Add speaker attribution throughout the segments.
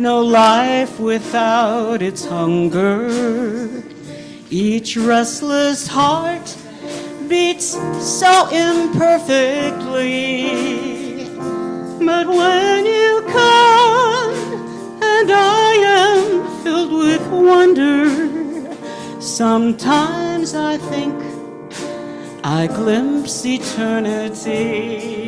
Speaker 1: no life without its hunger. Each restless heart beats so imperfectly. But when you come and I am filled with wonder, sometimes I think I glimpse eternity.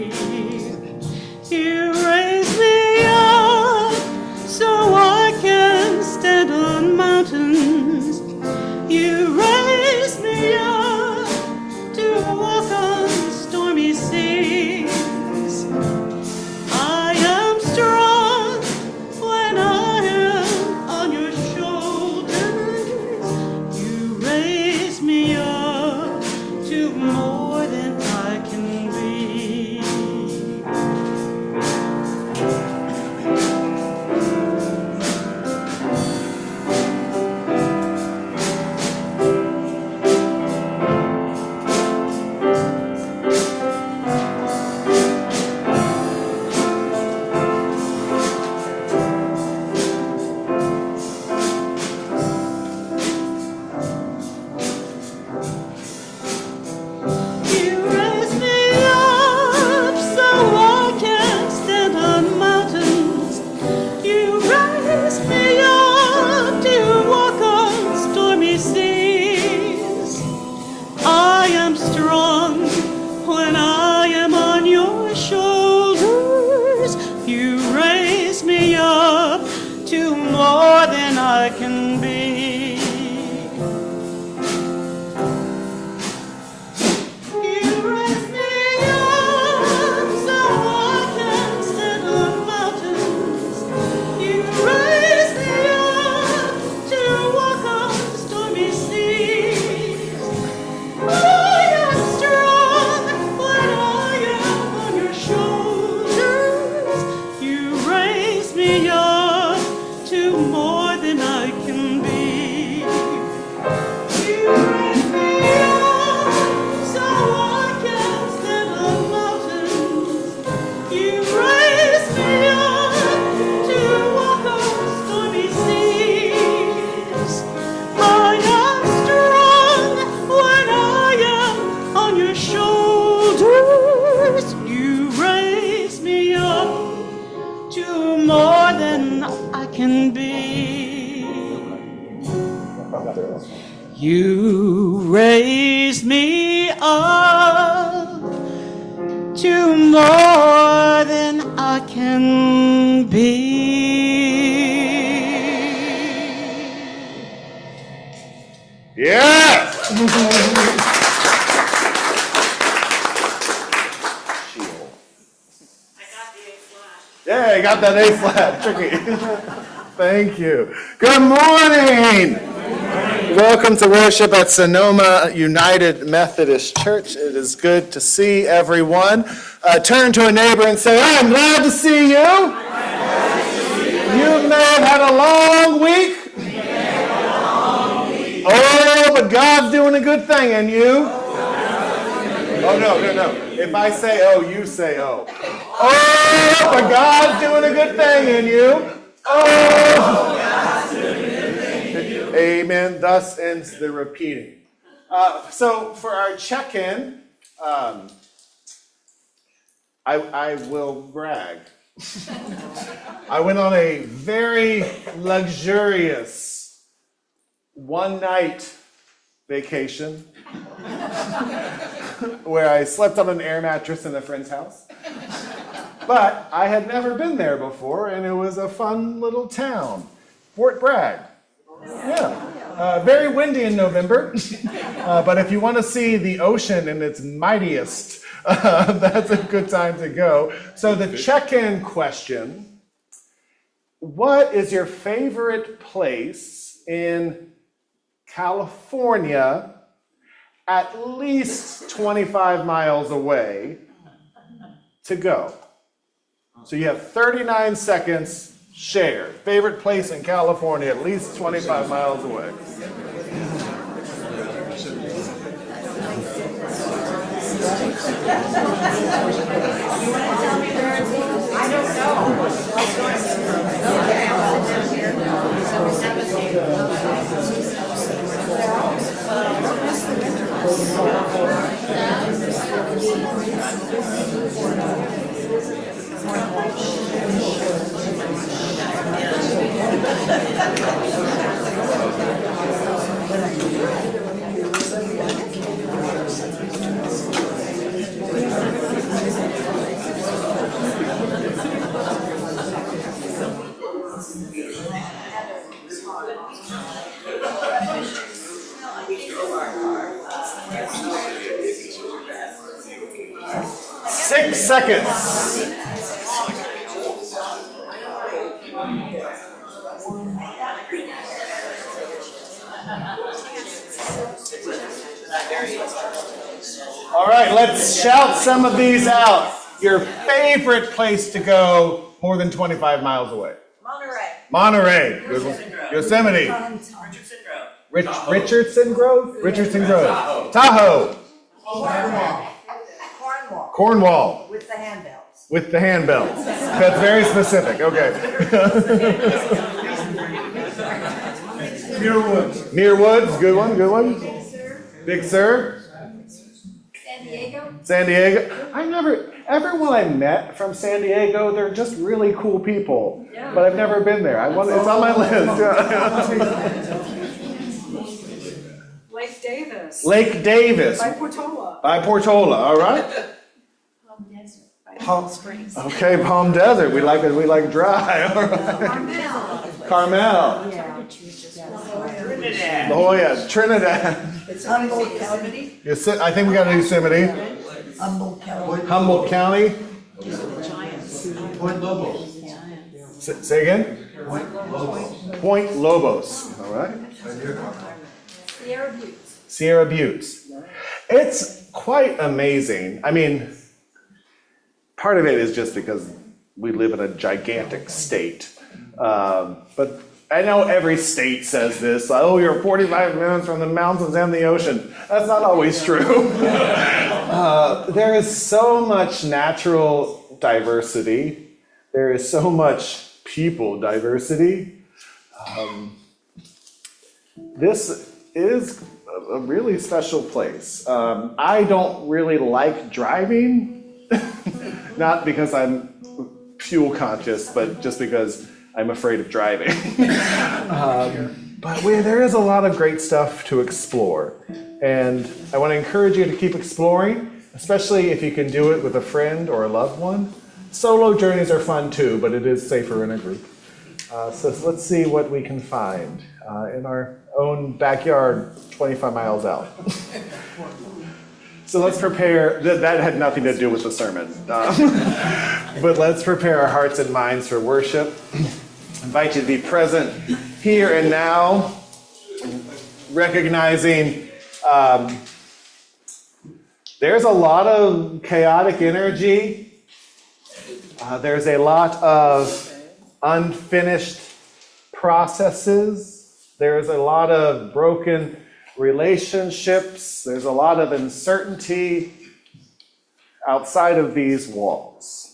Speaker 2: an A flat, tricky. Thank you. Good morning.
Speaker 3: Welcome to worship at Sonoma United Methodist Church. It is good to see everyone. Uh, turn to a neighbor and say, I am glad to see you. To see you. you may have had a long week. Oh, but God's doing a good thing in you. Oh, no, no, no. If I say oh, you say oh. Oh, but God's doing a good thing in you. Oh. Amen. Thus ends the repeating. Uh, so for our check-in, um, I, I will brag. I went on a very luxurious one-night vacation where I slept on an air mattress in a friend's house. But I had never been there before, and it was a fun little town, Fort Bragg. Yeah. Uh, very windy in November, uh, but if you want to see the ocean in its mightiest, uh, that's a good time to go. So, the check in question What is your favorite place in California, at least 25 miles away, to go? So, you have 39 seconds Share. Favorite place in California, at least 25 miles away. Six seconds. All right, let's shout some of these out. Your favorite place to go more than 25 miles away?
Speaker 4: Monterey.
Speaker 3: Monterey. Yosemite.
Speaker 2: Richardson Grove.
Speaker 3: Rich, Richardson Grove? Richardson Grove. Tahoe.
Speaker 4: Cornwall.
Speaker 3: Cornwall.
Speaker 4: With the handbells.
Speaker 3: With the handbells. That's very specific. Okay. Muir Woods. Muir Woods. Good one. Good one. Big Sur.
Speaker 4: San Diego.
Speaker 3: San Diego. I never, everyone I met from San Diego, they're just really cool people. Yeah. But I've never been there. I want, it's on my list.
Speaker 5: Lake Davis.
Speaker 3: Lake Davis.
Speaker 5: By Portola.
Speaker 3: By Portola, all right?
Speaker 5: Palm Desert. By
Speaker 3: Palm-
Speaker 5: Springs.
Speaker 3: Okay, Palm Desert. We like it. We like dry. All right. Carmel.
Speaker 2: Trinidad.
Speaker 3: La Jolla, Trinidad.
Speaker 4: It's Humboldt County.
Speaker 3: Yose- I think we got a Yosemite.
Speaker 4: Humboldt County.
Speaker 3: Humboldt County. Say say again? Point Lobos. All right.
Speaker 4: Sierra Buttes.
Speaker 3: Sierra Buttes. It's quite amazing. I mean, part of it is just because we live in a gigantic state. Um, but I know every state says this oh, you're 45 minutes from the mountains and the ocean. That's not always true. uh, there is so much natural diversity, there is so much people diversity. Um, this is a- a really special place. Um, I don't really like driving, not because I'm fuel conscious, but just because I'm afraid of driving. um, but we, there is a lot of great stuff to explore, and I want to encourage you to keep exploring, especially if you can do it with a friend or a loved one. Solo journeys are fun too, but it is safer in a group. Uh, so let's see what we can find uh, in our own backyard 25 miles out. so let's prepare, that, that had nothing to do with the sermon. Um, but let's prepare our hearts and minds for worship. Invite you to be present here and now recognizing um, there's a lot of chaotic energy. Uh, there's a lot of unfinished processes. There's a lot of broken relationships. There's a lot of uncertainty outside of these walls.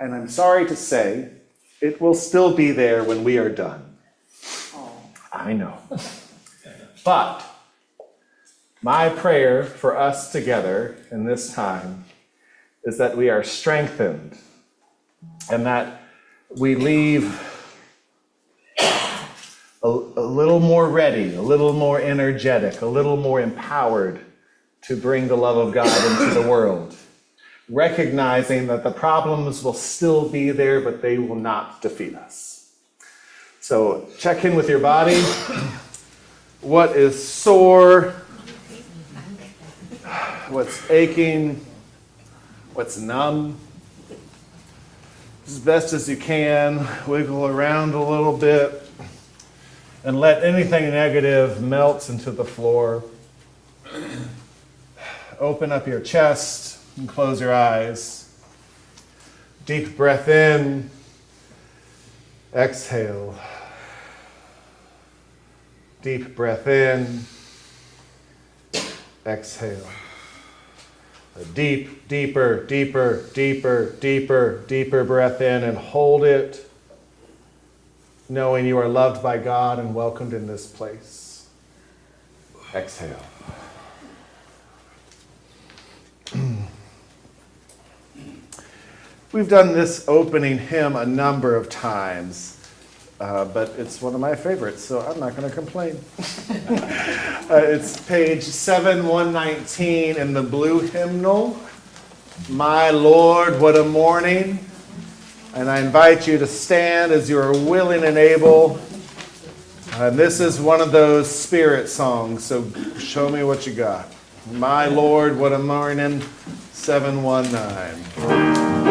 Speaker 3: And I'm sorry to say, it will still be there when we are done. I know. But my prayer for us together in this time is that we are strengthened and that we leave a, a little more ready, a little more energetic, a little more empowered to bring the love of God into the world, recognizing that the problems will still be there, but they will not defeat us. So check in with your body. What is sore? What's aching? What's numb? As best as you can, wiggle around a little bit and let anything negative melt into the floor. Open up your chest and close your eyes. Deep breath in. Exhale. Deep breath in. Exhale. A deep, deeper, deeper, deeper, deeper, deeper breath in and hold it, knowing you are loved by God and welcomed in this place. Exhale. We've done this opening hymn a number of times, uh, but it's one of my favorites, so I'm not going to complain. uh, it's page 7119 in the blue hymnal. My Lord, what a morning. And I invite you to stand as you are willing and able. And this is one of those spirit songs, so show me what you got. My Lord, what a morning. 719.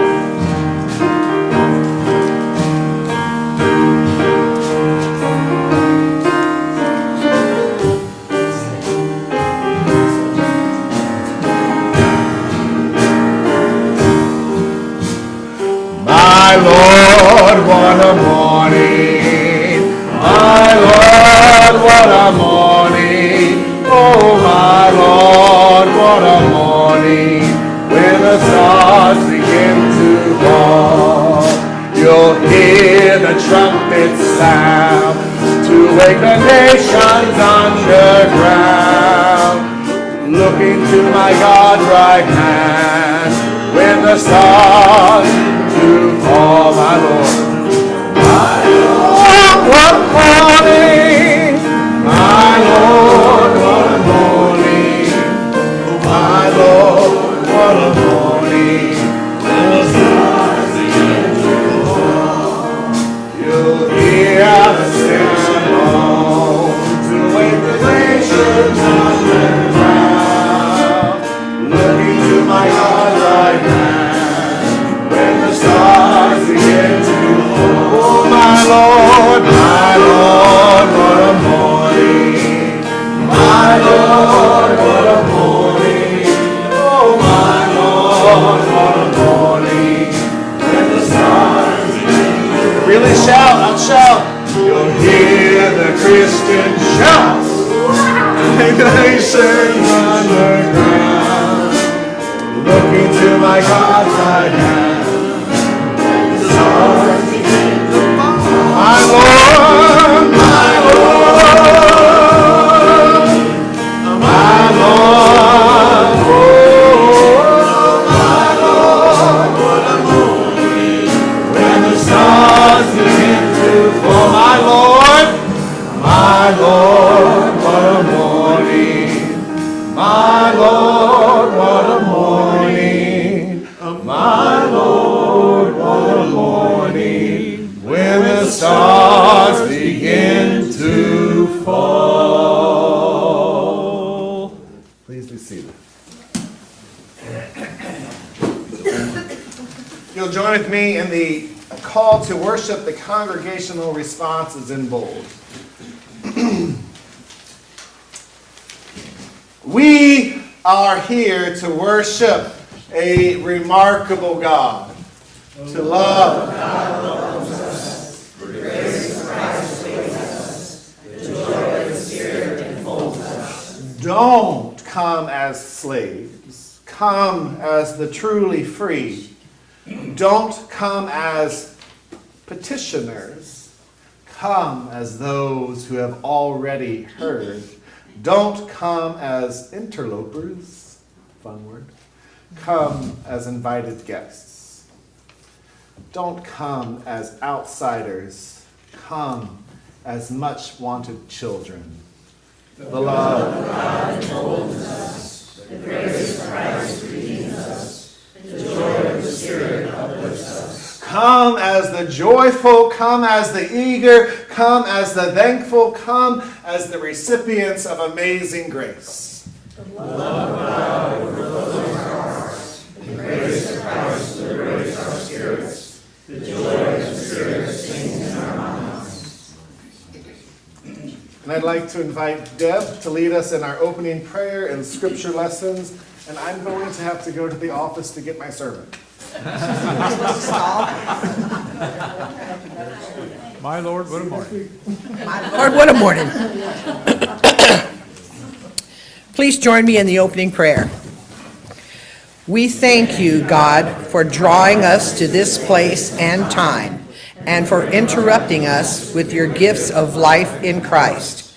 Speaker 3: What a morning. Oh, my Lord, what a morning. When the stars begin to fall, you'll hear the trumpet sound to wake the nations underground. Looking to my God right hand when the stars do fall, my Lord. My Lord! Shout, I'll shout. You'll hear the Christian shout. Nations underground. Looking to my God's right hand. call to worship the congregational response is in bold. we are here to worship a remarkable God, to love God. Don't come as slaves, come as the truly free. Don't come as petitioners. Come as those who have already heard. Don't come as interlopers. Fun word. Come as invited guests. Don't come as outsiders. Come as much wanted children. The love. Come as the joyful, come as the eager, come as the thankful, come as the recipients of amazing grace. The love of God overflows our hearts, the grace of Christ liberates our spirits, the joy of the Spirit sings in our minds. And I'd like to invite Deb to lead us in our opening prayer and scripture lessons. And I'm going to have to go to the office to get my sermon.
Speaker 6: My Lord, what a morning.
Speaker 7: My Lord, what a morning. Please join me in the opening prayer. We thank you, God, for drawing us to this place and time, and for interrupting us with your gifts of life in Christ.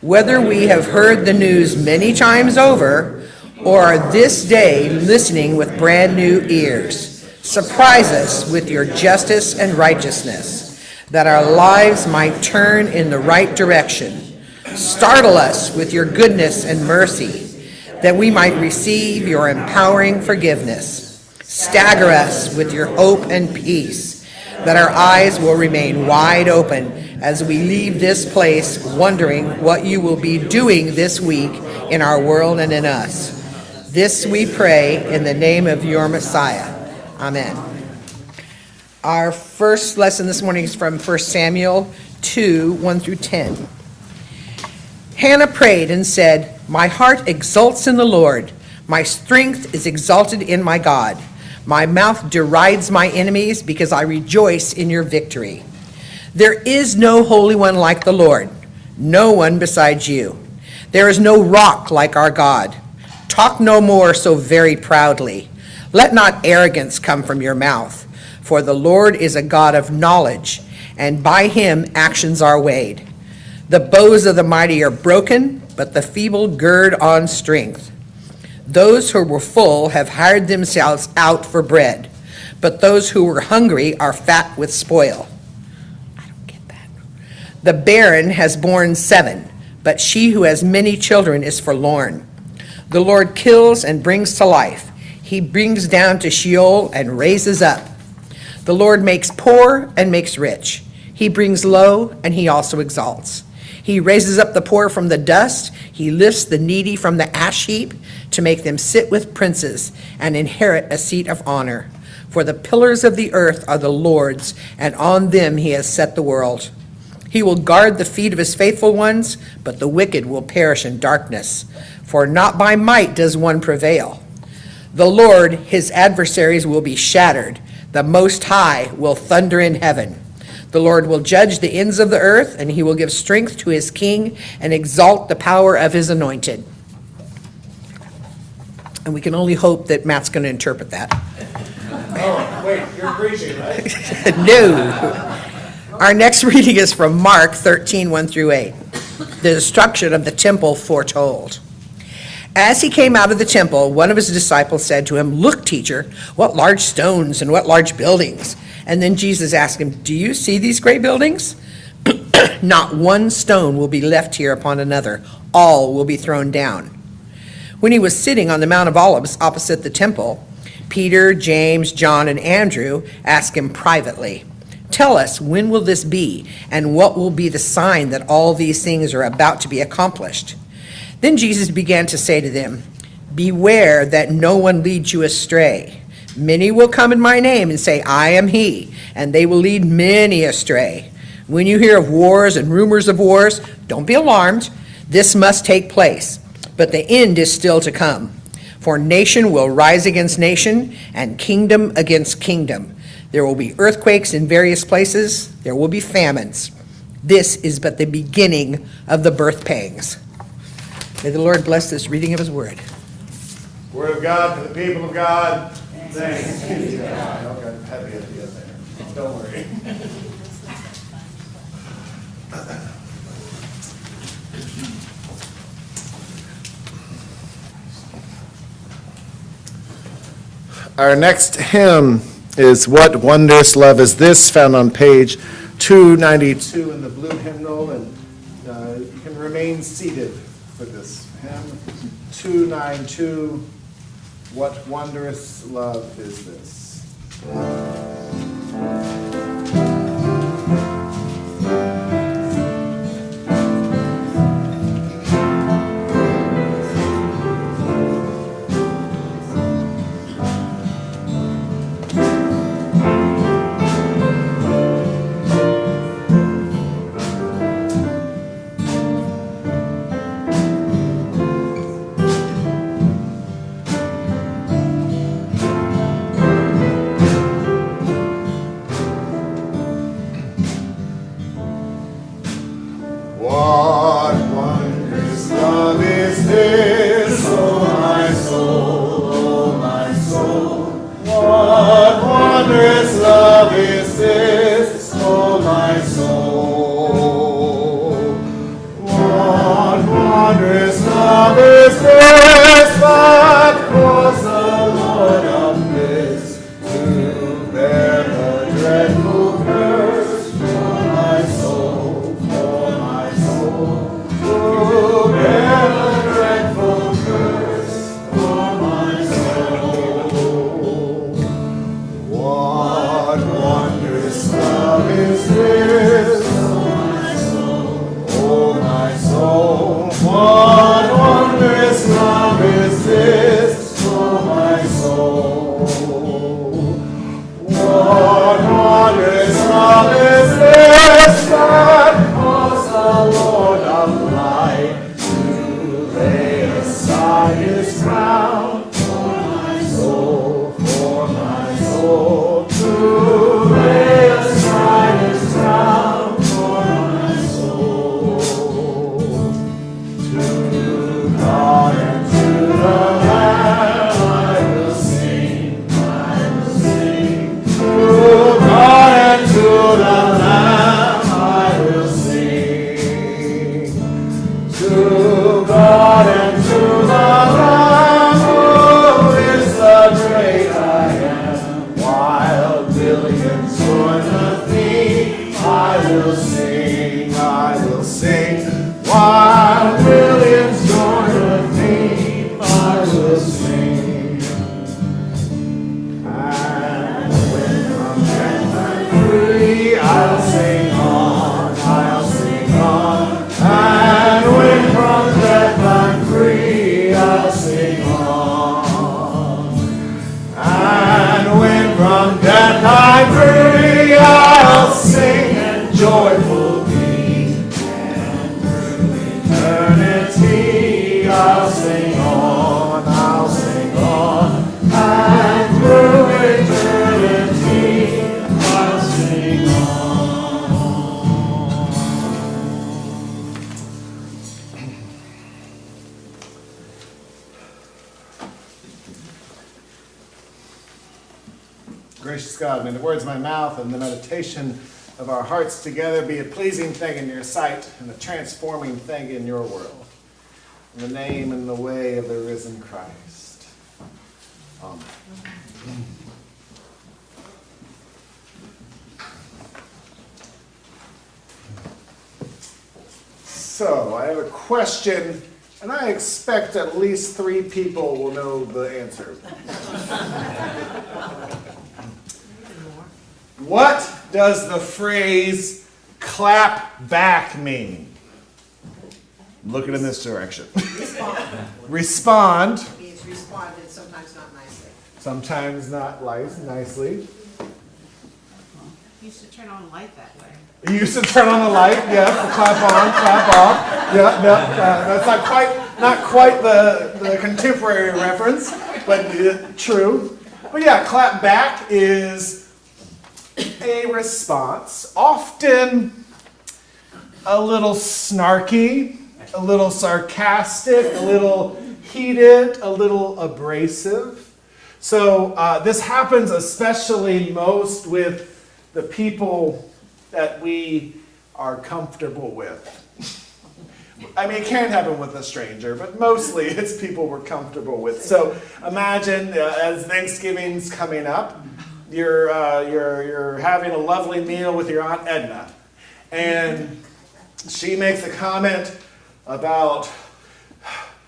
Speaker 7: Whether we have heard the news many times over, or this day listening with brand new ears, surprise us with your justice and righteousness, that our lives might turn in the right direction. Startle us with your goodness and mercy, that we might receive your empowering forgiveness. Stagger us with your hope and peace, that our eyes will remain wide open as we leave this place wondering what you will be doing this week in our world and in us. This we pray in the name of your Messiah. Amen. Our first lesson this morning is from 1 Samuel 2 1 through 10. Hannah prayed and said, My heart exults in the Lord. My strength is exalted in my God. My mouth derides my enemies because I rejoice in your victory. There is no holy one like the Lord, no one besides you. There is no rock like our God. Talk no more so very proudly. Let not arrogance come from your mouth, for the Lord is a God of knowledge, and by him actions are weighed. The bows of the mighty are broken, but the feeble gird on strength. Those who were full have hired themselves out for bread, but those who were hungry are fat with spoil. I don't get that. The barren has borne seven, but she who has many children is forlorn. The Lord kills and brings to life. He brings down to Sheol and raises up. The Lord makes poor and makes rich. He brings low and he also exalts. He raises up the poor from the dust. He lifts the needy from the ash heap to make them sit with princes and inherit a seat of honor. For the pillars of the earth are the Lord's, and on them he has set the world. He will guard the feet of his faithful ones, but the wicked will perish in darkness. For not by might does one prevail. The Lord, his adversaries will be shattered. The Most High will thunder in heaven. The Lord will judge the ends of the earth, and he will give strength to his king and exalt the power of his anointed. And we can only hope that Matt's going to interpret that.
Speaker 3: Oh, wait, you're preaching, right?
Speaker 7: no. Our next reading is from Mark 13, 1 through 8. The destruction of the temple foretold. As he came out of the temple, one of his disciples said to him, Look, teacher, what large stones and what large buildings. And then Jesus asked him, Do you see these great buildings? Not one stone will be left here upon another, all will be thrown down. When he was sitting on the Mount of Olives opposite the temple, Peter, James, John, and Andrew asked him privately, Tell us, when will this be, and what will be the sign that all these things are about to be accomplished? Then Jesus began to say to them, Beware that no one leads you astray. Many will come in my name and say, I am he, and they will lead many astray. When you hear of wars and rumors of wars, don't be alarmed. This must take place but the end is still to come. For nation will rise against nation, and kingdom against kingdom. There will be earthquakes in various places, there will be famines. This is but the beginning of the birth pangs. May the Lord bless this reading of his word.
Speaker 3: Word of God for the people of God. Thanks to there. Don't worry. Our next hymn is What Wondrous Love Is This, found on page 292 in the blue hymnal, and uh, you can remain seated for this hymn. 292, What Wondrous Love Is This? Transforming thing in your world. In the name and the way of the risen Christ. Amen. So, I have a question, and I expect at least three people will know the answer. What does the phrase clap back mean? Looking in this direction. Respond,
Speaker 8: Means responded, sometimes not nicely.
Speaker 3: sometimes not lice, nicely.
Speaker 8: You used to turn on a light that way.
Speaker 3: You used to turn on the light, yes, clap on, clap off. Yeah, no, uh, that's not quite, not quite the, the contemporary reference, but uh, true. But yeah, clap back is a response, often a little snarky, a little sarcastic, a little heated, a little abrasive. So uh, this happens especially most with the people that we are comfortable with. I mean, it can happen with a stranger, but mostly it's people we're comfortable with. So imagine uh, as Thanksgiving's coming up, you're, uh, you're, you're having a lovely meal with your Aunt Edna, and she makes a comment about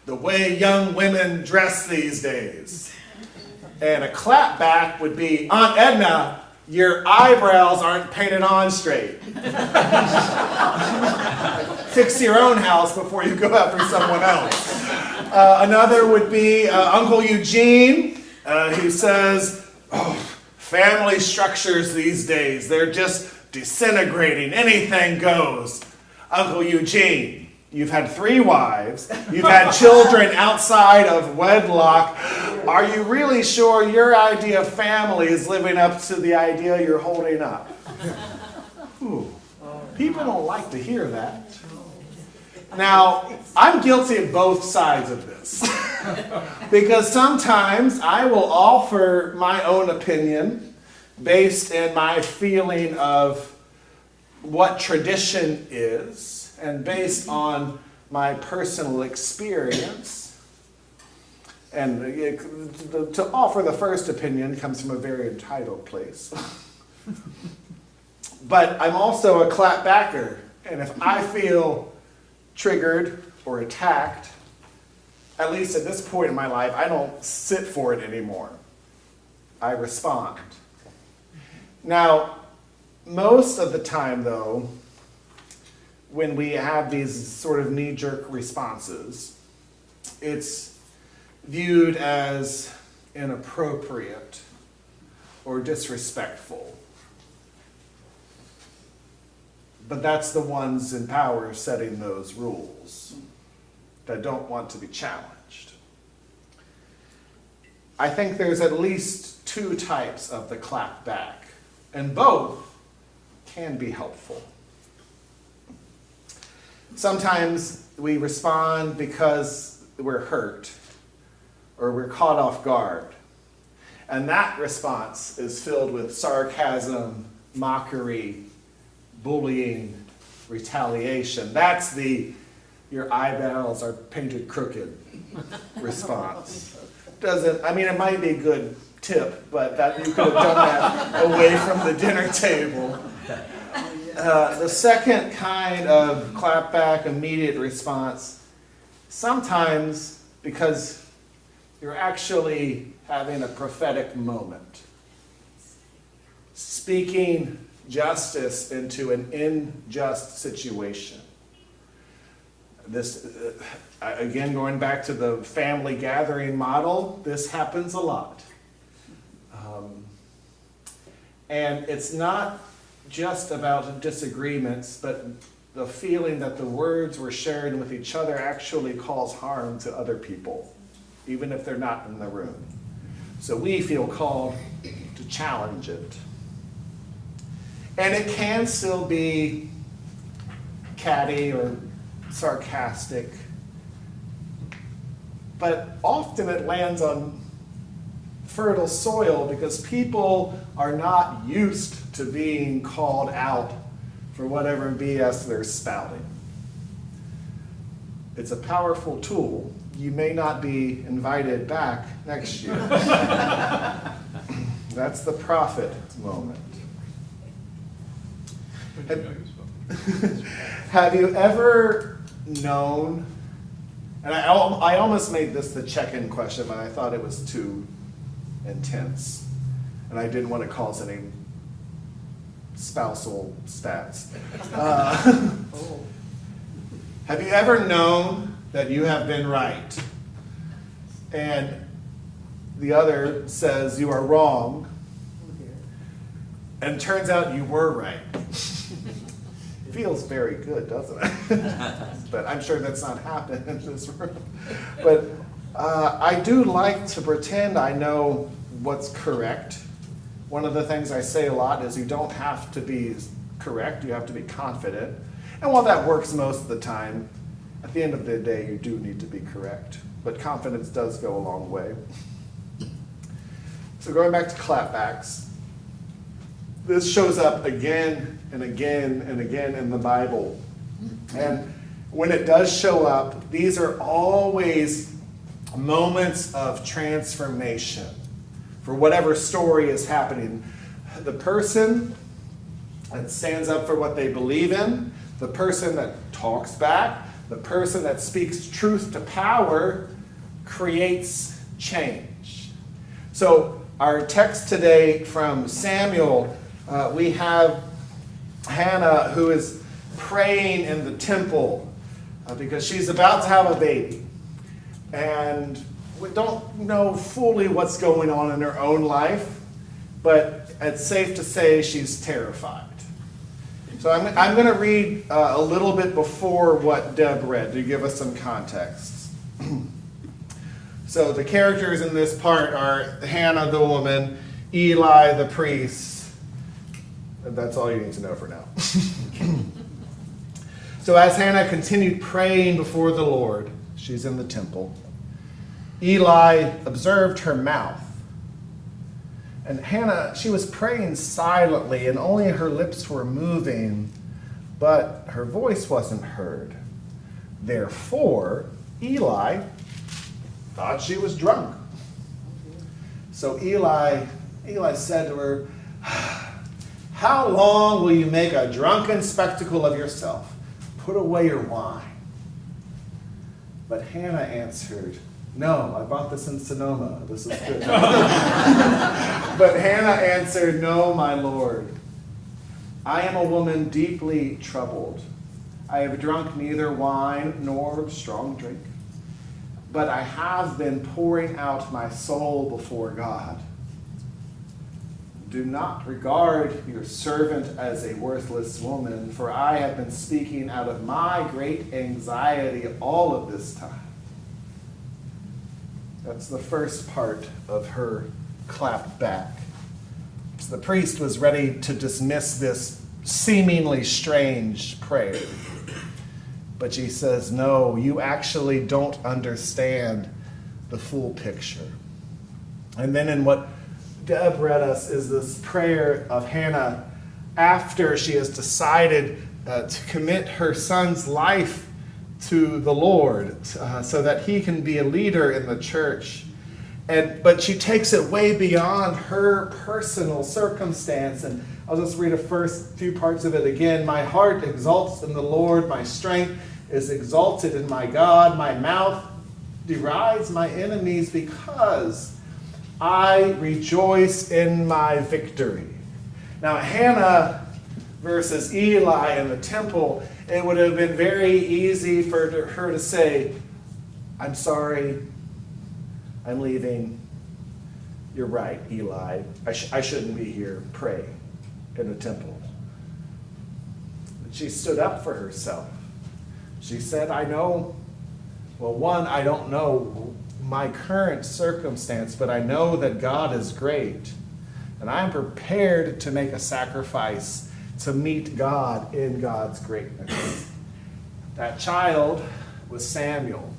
Speaker 3: the way young women dress these days. And a clap back would be Aunt Edna, your eyebrows aren't painted on straight. Fix your own house before you go after someone else. Uh, another would be uh, Uncle Eugene, uh, who says, oh, family structures these days, they're just disintegrating. Anything goes. Uncle Eugene, you've had three wives, you've had children outside of wedlock. Are you really sure your idea of family is living up to the idea you're holding up? Ooh, people don't like to hear that. Now, I'm guilty of both sides of this. because sometimes I will offer my own opinion based in my feeling of what tradition is and based on my personal experience. And it, to offer the first opinion comes from a very entitled place. but I'm also a clapbacker, and if I feel triggered or attacked, at least at this point in my life, I don't sit for it anymore. I respond. Now, most of the time, though, when we have these sort of knee jerk responses, it's viewed as inappropriate or disrespectful. But that's the ones in power setting those rules that don't want to be challenged. I think there's at least two types of the clap back, and both can be helpful. Sometimes we respond because we're hurt or we're caught off guard. And that response is filled with sarcasm, mockery, bullying, retaliation. That's the your eyebrows are painted crooked response. Doesn't, I mean, it might be a good tip, but that you could have done that away from the dinner table. Uh, the second kind of clapback, immediate response, sometimes because you're actually having a prophetic moment, speaking justice into an unjust situation. This, uh, again, going back to the family gathering model, this happens a lot. Um, and it's not just about disagreements, but the feeling that the words we're sharing with each other actually cause harm to other people, even if they're not in the room. So we feel called to challenge it. And it can still be catty or sarcastic, but often it lands on fertile soil because people are not used to being called out for whatever BS they're spouting. It's a powerful tool. You may not be invited back next year. That's the prophet moment. Have, have you ever known, and I, I almost made this the check in question, but I thought it was too intense. And I didn't want to cause any spousal stats. Uh, have you ever known that you have been right and the other says you are wrong and turns out you were right? feels very good, doesn't it? but I'm sure that's not happening in this room. But uh, I do like to pretend I know what's correct. One of the things I say a lot is you don't have to be correct, you have to be confident. And while that works most of the time, at the end of the day, you do need to be correct. But confidence does go a long way. So going back to clapbacks, this shows up again and again and again in the Bible. And when it does show up, these are always moments of transformation for whatever story is happening. The person that stands up for what they believe in, the person that talks back, the person that speaks truth to power creates change. So, our text today from Samuel, uh, we have Hannah who is praying in the temple uh, because she's about to have a baby. And don't know fully what's going on in her own life, but it's safe to say she's terrified. So I'm, I'm going to read uh, a little bit before what Deb read to give us some context. so the characters in this part are Hannah the woman, Eli the priest. That's all you need to know for now. so as Hannah continued praying before the Lord, she's in the temple. Eli observed her mouth. And Hannah, she was praying silently, and only her lips were moving, but her voice wasn't heard. Therefore, Eli thought she was drunk. So Eli, Eli said to her, How long will you make a drunken spectacle of yourself? Put away your wine. But Hannah answered, no, I bought this in Sonoma. This is good. but Hannah answered, No, my Lord. I am a woman deeply troubled. I have drunk neither wine nor strong drink, but I have been pouring out my soul before God. Do not regard your servant as a worthless woman, for I have been speaking out of my great anxiety all of this time. That's the first part of her clap back. So the priest was ready to dismiss this seemingly strange prayer. But she says, No, you actually don't understand the full picture. And then in what Deb read us is this prayer of Hannah after she has decided uh, to commit her son's life to the Lord uh, so that he can be a leader in the church. And, but she takes it way beyond her personal circumstance. And I'll just read the first few parts of it again. My heart exalts in the Lord, my strength is exalted in my God, my mouth derides my enemies because I rejoice in my victory. Now, Hannah versus Eli in the temple it would have been very easy for her to say, I'm sorry, I'm leaving. You're right, Eli. I, sh- I shouldn't be here praying in the temple. But she stood up for herself. She said, I know, well, one, I don't know my current circumstance, but I know that God is great. And I'm prepared to make a sacrifice to meet God in God's greatness. That child was Samuel,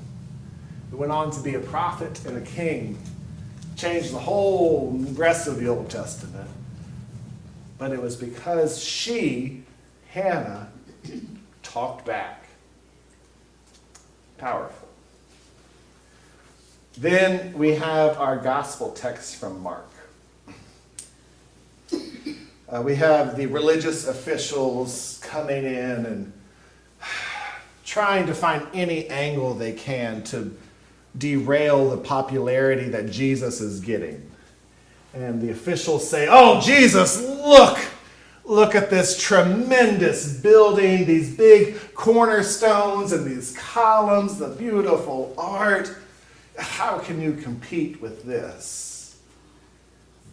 Speaker 3: who went on to be a prophet and a king, changed the whole rest of the Old Testament. But it was because she, Hannah, talked back. Powerful. Then we have our gospel text from Mark. Uh, we have the religious officials coming in and trying to find any angle they can to derail the popularity that Jesus is getting. And the officials say, Oh, Jesus, look! Look at this tremendous building, these big cornerstones and these columns, the beautiful art. How can you compete with this?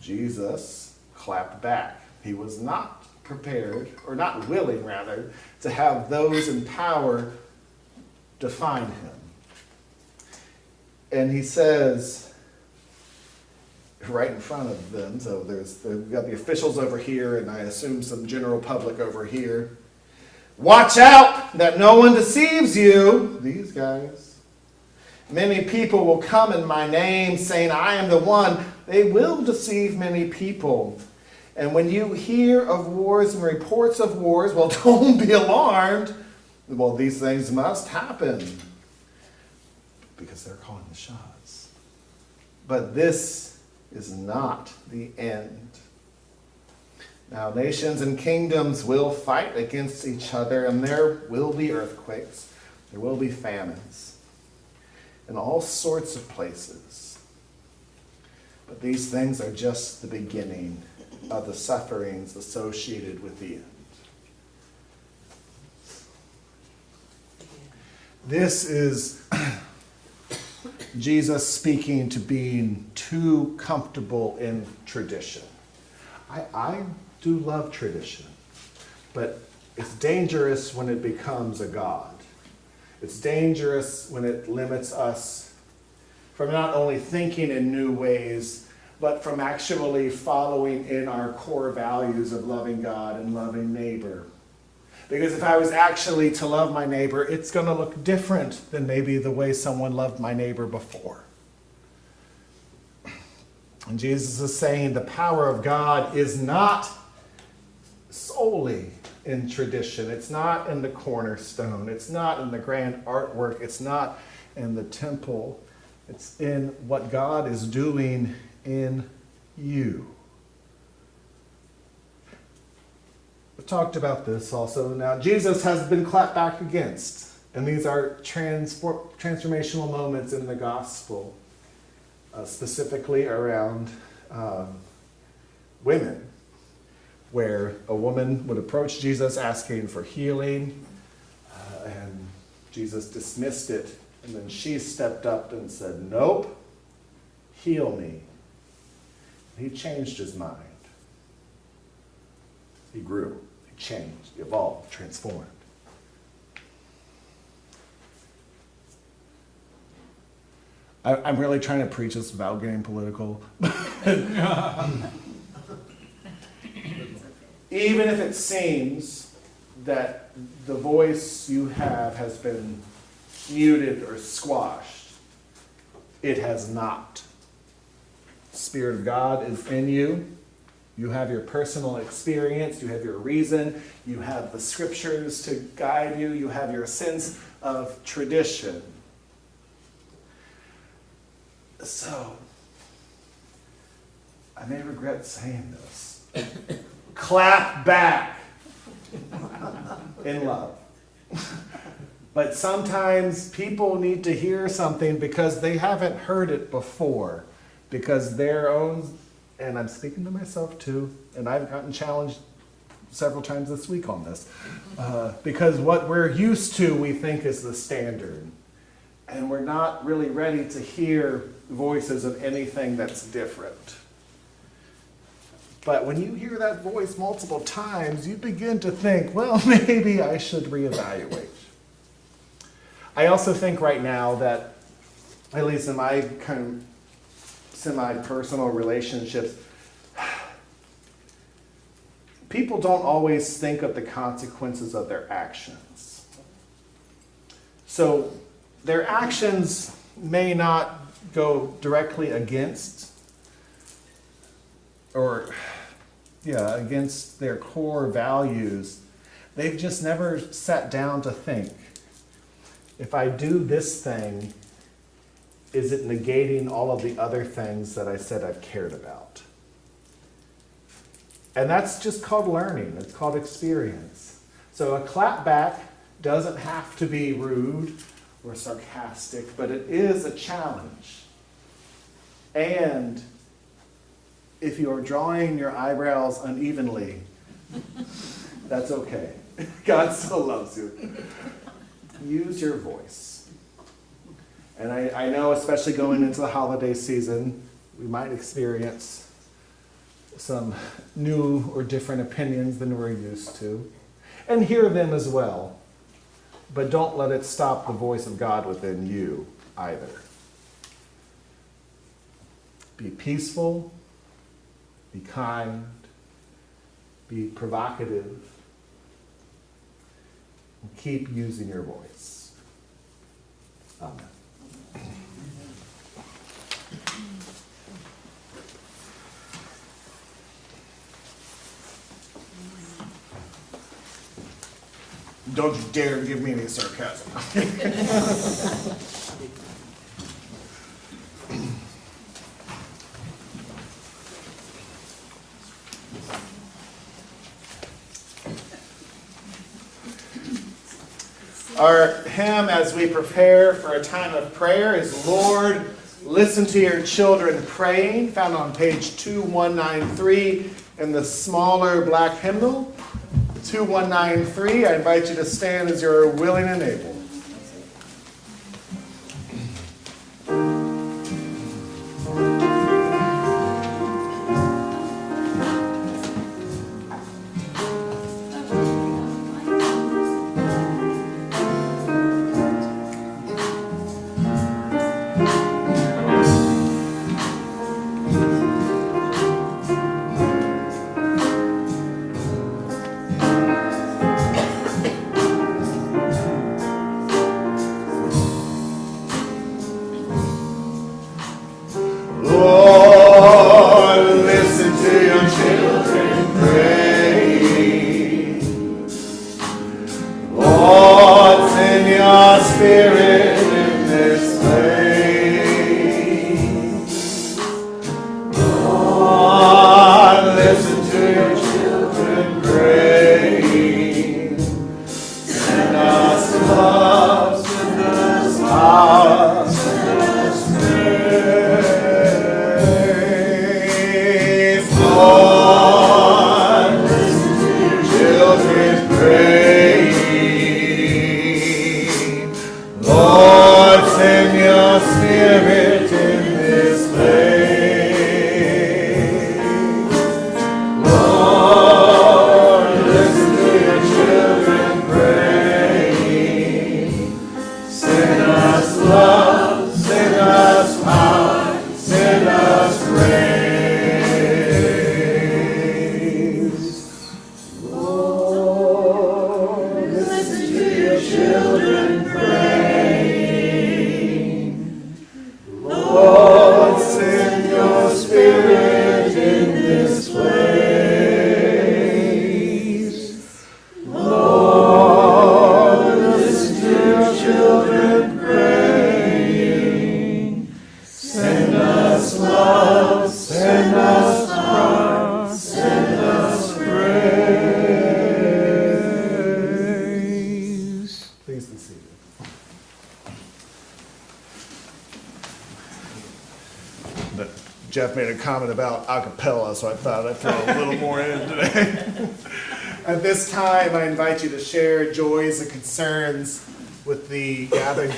Speaker 3: Jesus clapped back. He was not prepared, or not willing rather, to have those in power define him. And he says, right in front of them, so there's, we've got the officials over here, and I assume some general public over here. Watch out that no one deceives you, these guys. Many people will come in my name saying, I am the one. They will deceive many people. And when you hear of wars and reports of wars, well, don't be alarmed. Well, these things must happen because they're calling the shots. But this is not the end. Now, nations and kingdoms will fight against each other, and there will be earthquakes, there will be famines in all sorts of places. But these things are just the beginning of the sufferings associated with the end. This is Jesus speaking to being too comfortable in tradition. I, I do love tradition, but it's dangerous when it becomes a God. It's dangerous when it limits us from not only thinking in new ways, but from actually following in our core values of loving God and loving neighbor. Because if I was actually to love my neighbor, it's going to look different than maybe the way someone loved my neighbor before. And Jesus is saying the power of God is not solely in tradition. It's not in the cornerstone. It's not in the grand artwork. It's not in the temple. It's in what God is doing in you. We've talked about this also. Now, Jesus has been clapped back against, and these are transform- transformational moments in the gospel, uh, specifically around um, women, where a woman would approach Jesus asking for healing, uh, and Jesus dismissed it, and then she stepped up and said, Nope, heal me. He changed his mind. He grew, he changed, he evolved, transformed. I, I'm really trying to preach this without getting political. Even if it seems that the voice you have has been muted or squashed, it has not. Spirit of God is in you. You have your personal experience, you have your reason, you have the scriptures to guide you, you have your sense of tradition. So, I may regret saying this. Clap back in love. But sometimes people need to hear something because they haven't heard it before because their own, and I'm speaking to myself too, and I've gotten challenged several times this week on this, uh, because what we're used to we think is the standard. And we're not really ready to hear voices of anything that's different. But when you hear that voice multiple times, you begin to think, well, maybe I should reevaluate. I also think right now that, at least in my kind of semi-personal relationships, people don't always think of the consequences of their actions. So their actions may not go directly against or yeah, against their core values. They've just never sat down to think if I do this thing, is it negating all of the other things that I said I've cared about? And that's just called learning, it's called experience. So a clapback doesn't have to be rude or sarcastic, but it is a challenge. And if you are drawing your eyebrows unevenly, that's okay. God still loves you. Use your voice. And I, I know, especially going into the holiday season, we might experience some new or different opinions than we're used to, and hear them as well. But don't let it stop the voice of God within you either. Be peaceful, be kind, be provocative, and keep using your voice. Amen. Don't you dare give me any sarcasm. Our hymn as we prepare for a time of prayer is Lord, listen to your children praying, found on page 2193 in the smaller black hymnal. 2193, I invite you to stand as you're willing and able.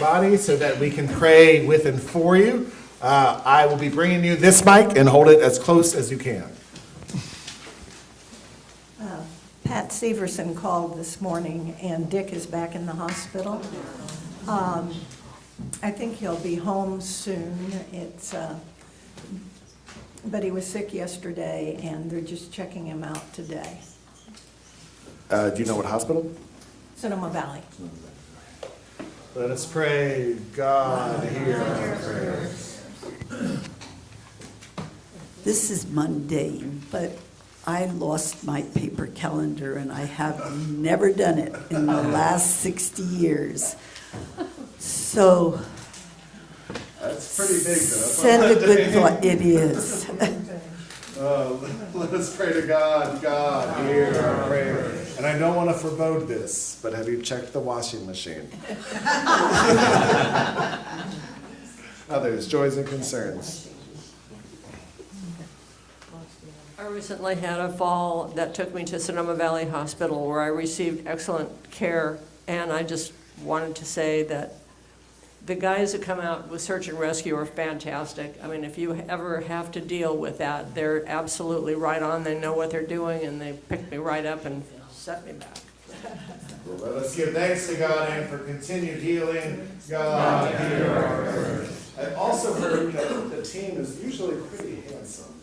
Speaker 3: Body so that we can pray with and for you. Uh, I will be bringing you this mic and hold it as close as you can.
Speaker 4: Pat Severson called this morning, and Dick is back in the hospital. Um, I think he'll be home soon. It's, uh, but he was sick yesterday, and they're just checking him out today.
Speaker 3: Uh, do you know what hospital?
Speaker 4: Sonoma Valley.
Speaker 3: Let us pray. God, hear our prayers.
Speaker 9: This is mundane, but I lost my paper calendar and I have never done it in the last 60 years. So
Speaker 3: That's pretty big, though.
Speaker 9: send a good thought, it is.
Speaker 3: Uh, let us pray to God. God, hear our prayer. And I don't want to forebode this, but have you checked the washing machine? Others, joys and concerns.
Speaker 10: I recently had a fall that took me to Sonoma Valley Hospital where I received excellent care. And I just wanted to say that the guys that come out with search and rescue are fantastic. I mean, if you ever have to deal with that, they're absolutely right on. They know what they're doing, and they pick me right up and set me back.
Speaker 3: Well, let us give thanks to God and for continued healing. God, hear our prayers. I've also heard that the team is usually pretty handsome.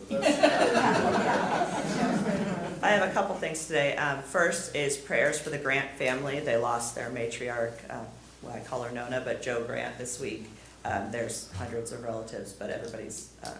Speaker 11: I have a couple things today. Um, first is prayers for the Grant family. They lost their matriarch, uh, well, I call her Nona, but Joe Grant this week. Um, there's hundreds of relatives, but everybody's um,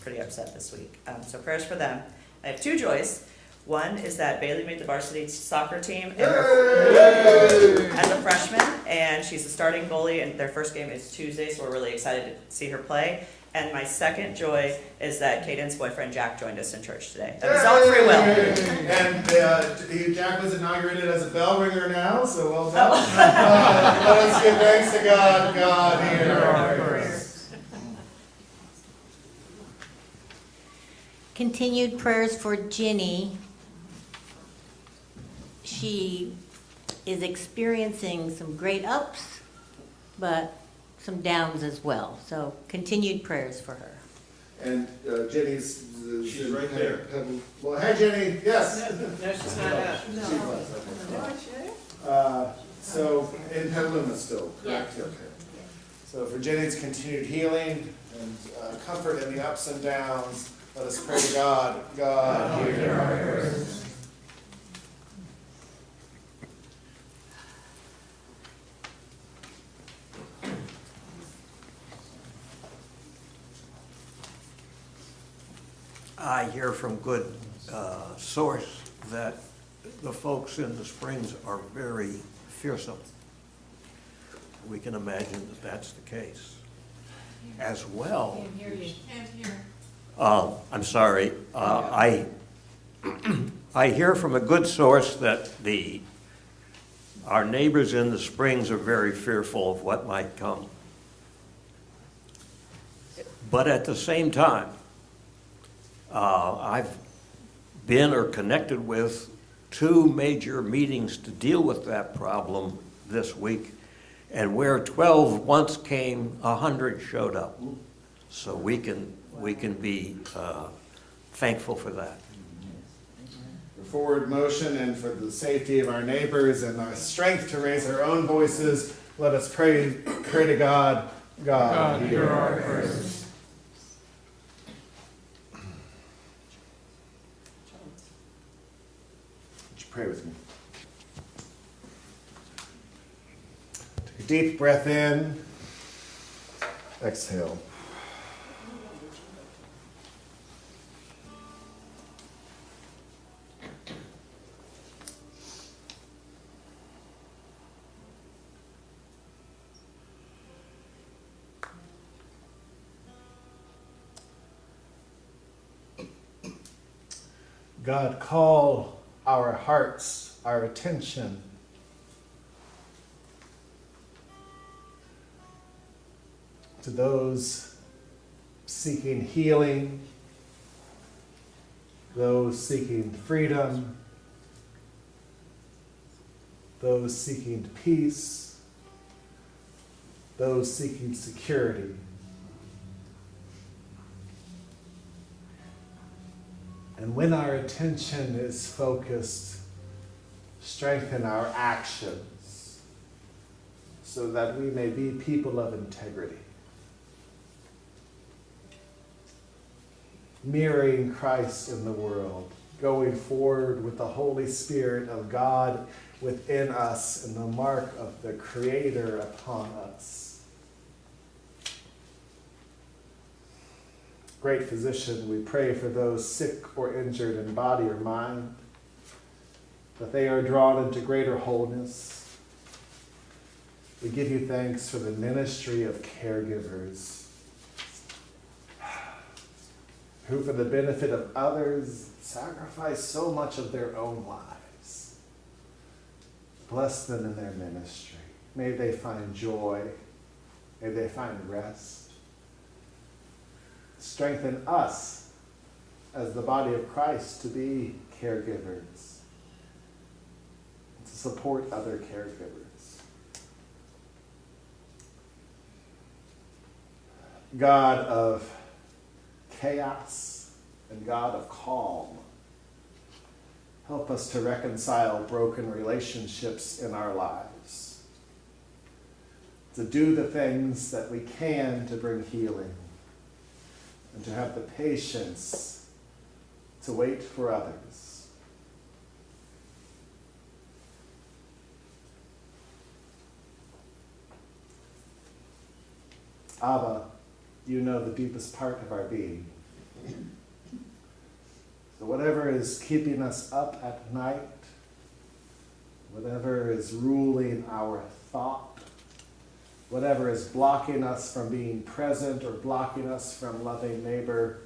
Speaker 11: pretty upset this week. Um, so prayers for them. I have two joys. One is that Bailey made the varsity soccer team and as a freshman, and she's a starting goalie, and their first game is Tuesday, so we're really excited to see her play. And my second joy is that Caden's boyfriend Jack joined us in church today. Of his own free will.
Speaker 3: And uh, Jack was inaugurated as a bell ringer now, so well done. Uh, Let us give thanks to God. God, hear our prayers.
Speaker 12: Continued prayers for Ginny. She is experiencing some great ups, but some downs as well. So continued prayers for her.
Speaker 3: And uh, Jenny's.
Speaker 2: She's right there.
Speaker 3: Well, hi Jenny, yes.
Speaker 8: No, she's not up.
Speaker 3: She was, okay. Uh, So, in Petaluma still, correct? Okay. So for Jenny's continued healing and uh, comfort in the ups and downs, let us pray to God. God, hear our prayers.
Speaker 13: I hear from good uh, source that the folks in the Springs are very fearsome. We can imagine that that's the case. As well,
Speaker 8: hear you. Can't hear.
Speaker 13: uh, I'm sorry, uh, I, I hear from a good source that the, our neighbors in the Springs are very fearful of what might come. But at the same time, uh, I've been or connected with two major meetings to deal with that problem this week. And where 12 once came, 100 showed up. So we can, we can be uh, thankful for that.
Speaker 3: Forward motion and for the safety of our neighbors and our strength to raise our own voices, let us pray, pray to God. God, hear our prayers. Would you pray with me? Take a deep breath in. Exhale. God, call our hearts, our attention to those seeking healing, those seeking freedom, those seeking peace, those seeking security. And when our attention is focused, strengthen our actions so that we may be people of integrity. Mirroring Christ in the world, going forward with the Holy Spirit of God within us and the mark of the Creator upon us. Great physician, we pray for those sick or injured in body or mind, that they are drawn into greater wholeness. We give you thanks for the ministry of caregivers who, for the benefit of others, sacrifice so much of their own lives. Bless them in their ministry. May they find joy. May they find rest strengthen us as the body of Christ to be caregivers, support other caregivers. God of chaos and God of calm. Help us to reconcile broken relationships in our lives, to do the things that we can to bring healing, and to have the patience to wait for others. Abba, you know the deepest part of our being. So, whatever is keeping us up at night, whatever is ruling our thought, whatever is blocking us from being present or blocking us from loving neighbor,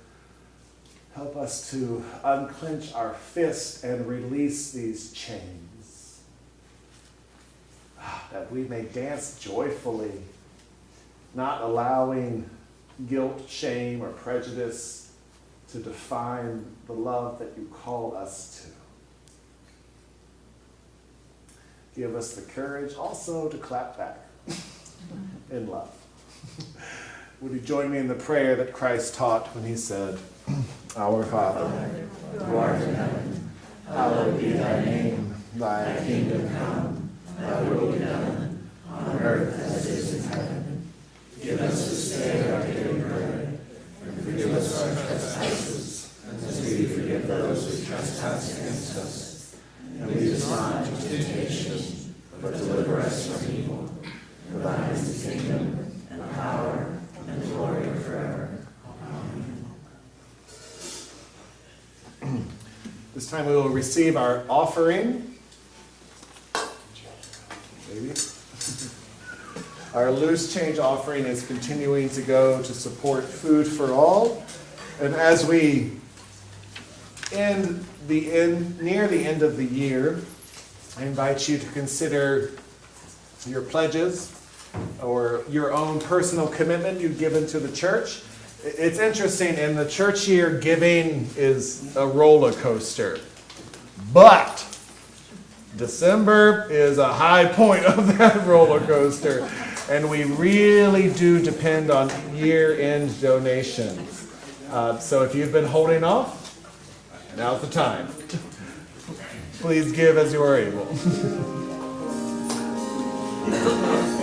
Speaker 3: help us to unclench our fist and release these chains, ah, that we may dance joyfully, not allowing guilt, shame, or prejudice to define the love that you call us to. Give us the courage also to clap back in love. Would you join me in the prayer that Christ taught when he said, Our Father, who art in heaven, hallowed be thy name, thy kingdom come, thy will be done, on earth as it is in heaven. Give us this day our daily bread, and forgive us our trespasses, as we forgive those who trespass against us. And lead us not into temptation, but deliver us from evil. For thine is the kingdom, and the power, and the glory forever. Amen. This time we will receive our offering. Maybe. Our loose change offering is continuing to go to support Food for All. And as we end the end, near the end of the year, I invite you to consider your pledges or your own personal commitment you've given to the church. It's interesting, in the church year, giving is a roller coaster. But December is a high point of that roller coaster. And we really do depend on year end donations. Uh, so if you've been holding off, now's the time. Please give as you are able.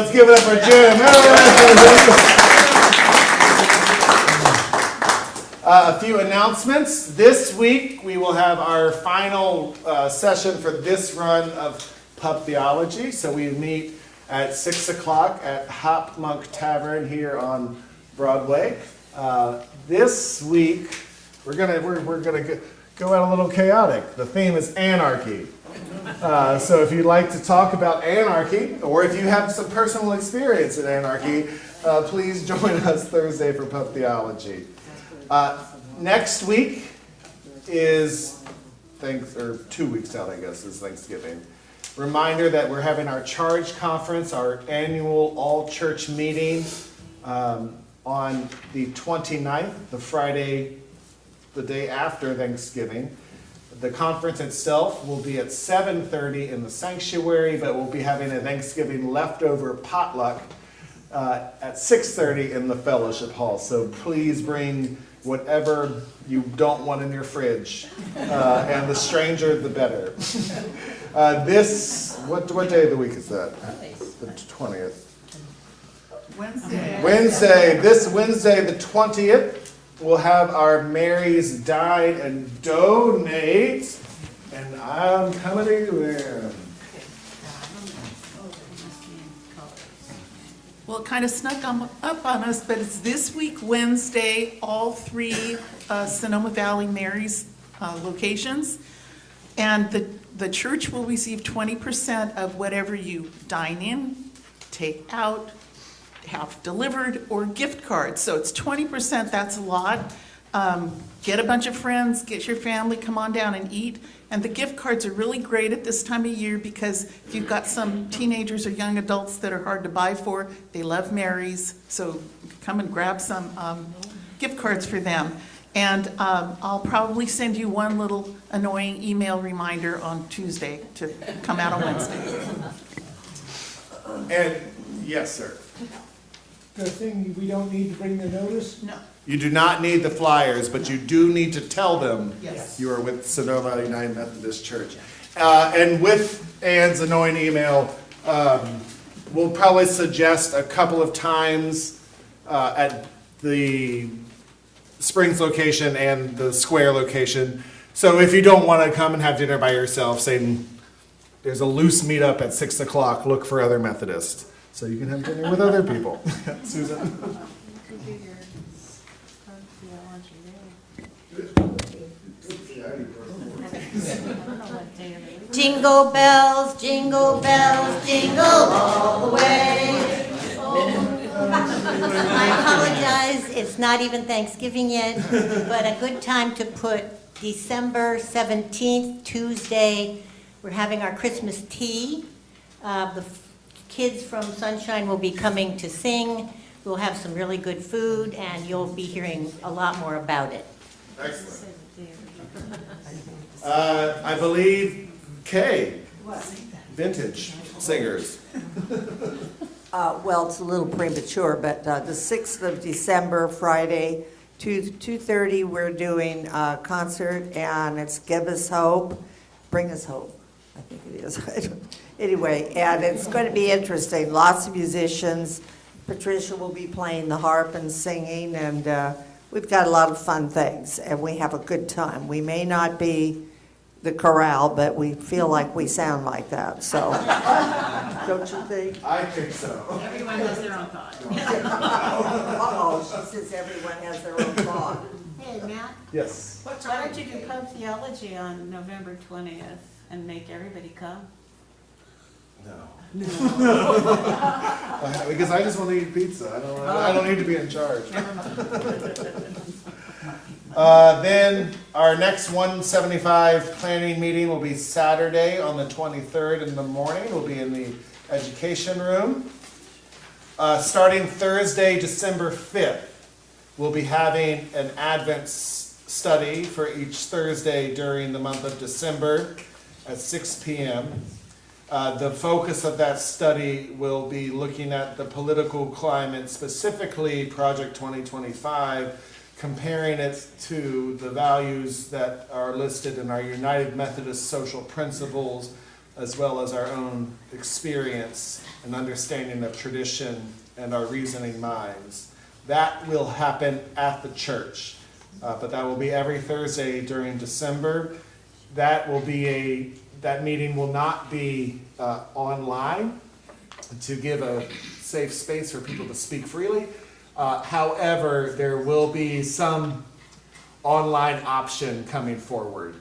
Speaker 3: Let's give it up for Jim. Uh, a few announcements. This week we will have our final uh, session for this run of Pub Theology. So we meet at 6 o'clock at HopMonk Tavern here on Broadway. Uh, This week, we're gonna, we're, we're gonna go- go out a little chaotic. The theme is anarchy. Uh, so if you'd like to talk about anarchy, or if you have some personal experience in anarchy, uh, please join us Thursday for Pub Theology. Uh, next week is thanks, or two weeks out, I guess, is Thanksgiving. Reminder that we're having our charge conference, our annual all-church meeting, um, on the 29th, the Friday, the day after Thanksgiving. The conference itself will be at seven thirty in the sanctuary, but we'll be having a Thanksgiving leftover potluck uh, at six thirty in the fellowship hall. So please bring whatever you don't want in your fridge, uh, and the stranger the better. Uh, this what what day of the week is that? The twentieth.
Speaker 14: Wednesday.
Speaker 3: Wednesday, this Wednesday, the twentieth, we'll have our Marys dine and Donate, and I'm coming to there.
Speaker 14: Well, it kind of snuck on- up on us, but it's this week, Wednesday, all three uh, Sonoma Valley Mary's uh, locations. And the, the church will receive twenty percent of whatever you dine in, take out, have delivered, or gift cards. So it's twenty percent, that's a lot. Um, Get a bunch of friends, get your family, come on down and eat. And the gift cards are really great at this time of year because if you've got some teenagers or young adults that are hard to buy for, they love Mary's. So come and grab some um, gift cards for them. And um, I'll probably send you one little annoying email reminder on Tuesday to come out on Wednesday.
Speaker 3: And, yes, sir.
Speaker 15: The thing, we don't need to bring the notice?
Speaker 14: No.
Speaker 3: You do not need the flyers, but you do need to tell them
Speaker 14: Yes.
Speaker 3: you are with Sonoma United Methodist Church. Uh, and with Ann's annoying email, um, we'll probably suggest a couple of times uh, at the Springs location and the Square location. So if you don't want to come and have dinner by yourself, say there's a loose meetup at six o'clock, look for other Methodists. So you can have dinner with other people. Susan?
Speaker 12: Jingle bells, jingle bells, jingle all the way. I apologize, it's not even Thanksgiving yet, but a good time to put December 17th, Tuesday. We're having our Christmas tea. Uh, The f- kids from Sunshine will be coming to sing. We'll have some really good food, and you'll be hearing a lot more about it.
Speaker 3: Excellent. Uh, I believe Kay, Vintage Singers.
Speaker 16: Uh, Well, it's a little premature, but uh, the 6th of December, Friday, 2 2:30, we're doing a concert, and it's Give Us Hope, Bring Us Hope, I think it is. Anyway, and it's going to be interesting, lots of musicians. Patricia will be playing the harp and singing, and uh, we've got a lot of fun things, and we have a good time. We may not be the chorale, but we feel like we sound like that, so, don't you think?
Speaker 3: I think so.
Speaker 8: Everyone has their own thought.
Speaker 16: Uh-oh, she says everyone has their own thought.
Speaker 8: Hey, Matt,
Speaker 3: Yes.
Speaker 8: why don't you do pub theology on November twentieth and make everybody come?
Speaker 3: No. Because I just want to eat pizza. I don't, I don't need to be in charge. Uh, then our next one seventy-five planning meeting will be Saturday on the twenty-third in the morning. We'll be in the education room. Uh, starting Thursday, December fifth, we'll be having an Advent s- study for each Thursday during the month of December at six P M. Uh, the focus of that study will be looking at the political climate, specifically Project 2025, comparing it to the values that are listed in our United Methodist social principles, as well as our own experience and understanding of tradition and our reasoning minds. That will happen at the church, uh, but that will be every Thursday during December. That will be a, that meeting will not be uh, online. to give a safe space for people to speak freely. Uh, However, there will be some online option coming forward,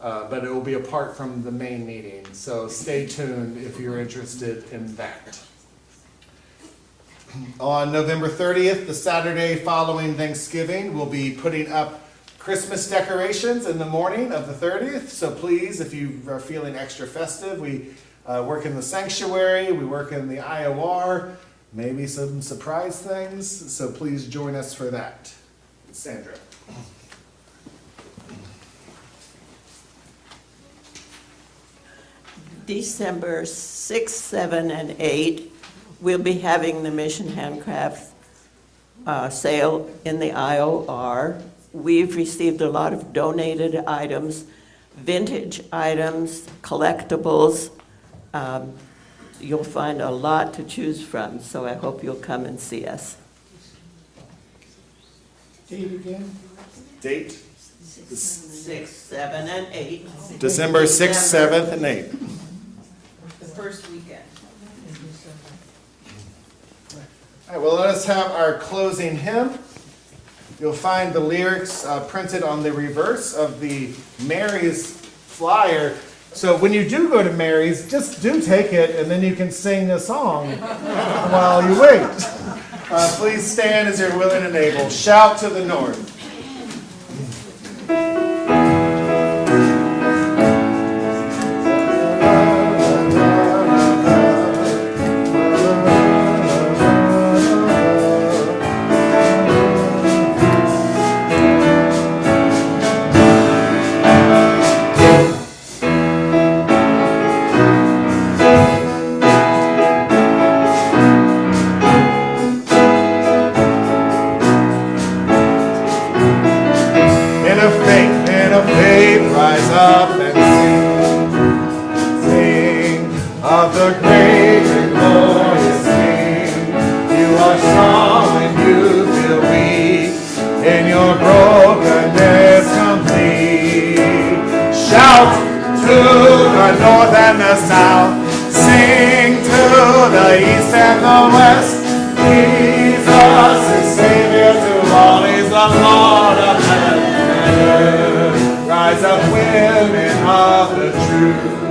Speaker 3: uh, but it will be apart from the main meeting. So stay tuned if you're interested in that. On November 30th, the Saturday following Thanksgiving, we'll be putting up Christmas decorations in the morning of the 30th. So please, if you are feeling extra festive, we uh, work in the sanctuary, we work in the IOR, maybe some surprise things. So please join us for that. Sandra.
Speaker 17: December 6, 7, and 8, we'll be having the Mission Handcraft uh, sale in the IOR. We've received a lot of donated items, vintage items, collectibles. Um, You'll find a lot to choose from, so I hope you'll come and see us.
Speaker 15: Date again?
Speaker 3: Date?
Speaker 17: Six, seven, and eight.
Speaker 3: December 6th, 7th, and 8th.
Speaker 17: The first weekend.
Speaker 3: All right, well, let us have our closing hymn. You'll find the lyrics uh, printed on the reverse of the Mary's flyer. So when you do go to Mary's, just do take it, and then you can sing a song while you wait. Uh, please stand as you're willing and able. Shout to the north. Of the truth.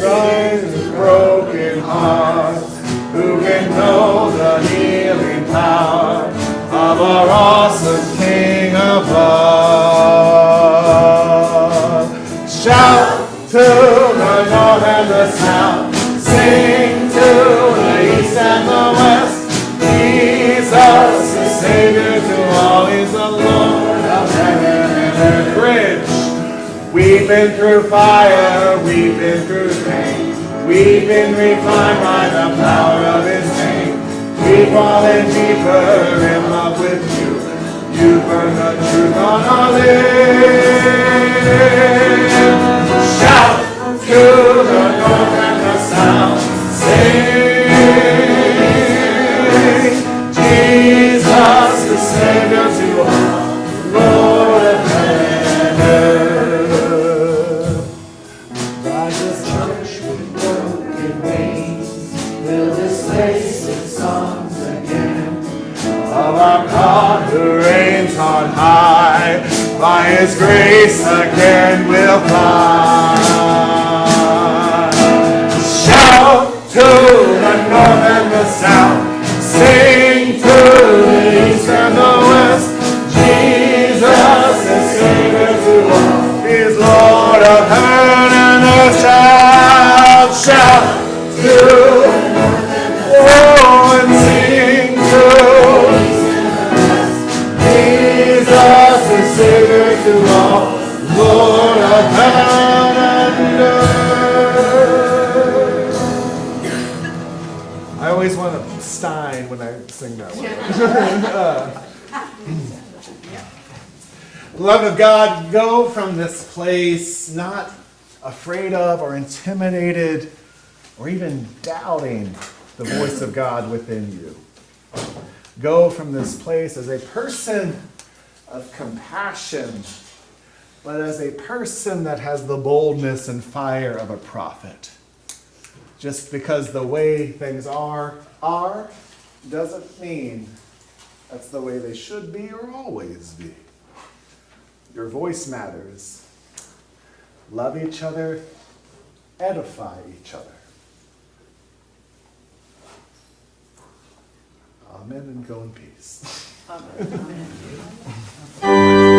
Speaker 3: Rise broken hearts, who can know the healing power of our awesome King above. Shout to the north and the south, been through fire, we've been through pain, we've been refined by the power of His name. We've fallen deeper in love with you. You burn the truth on our lips. Shout to the north and the south, sing. By His grace again we'll fly. I always want a Stein when I sing that one. Uh, Love of God, go from this place not afraid of or intimidated or even doubting the voice of God within you. Go from this place as a person of compassion, but as a person that has the boldness and fire of a prophet. Just because the way things are, are, doesn't mean that's the way they should be or always be. Your voice matters. Love each other, edify each other. Amen and go in peace.
Speaker 8: Amen.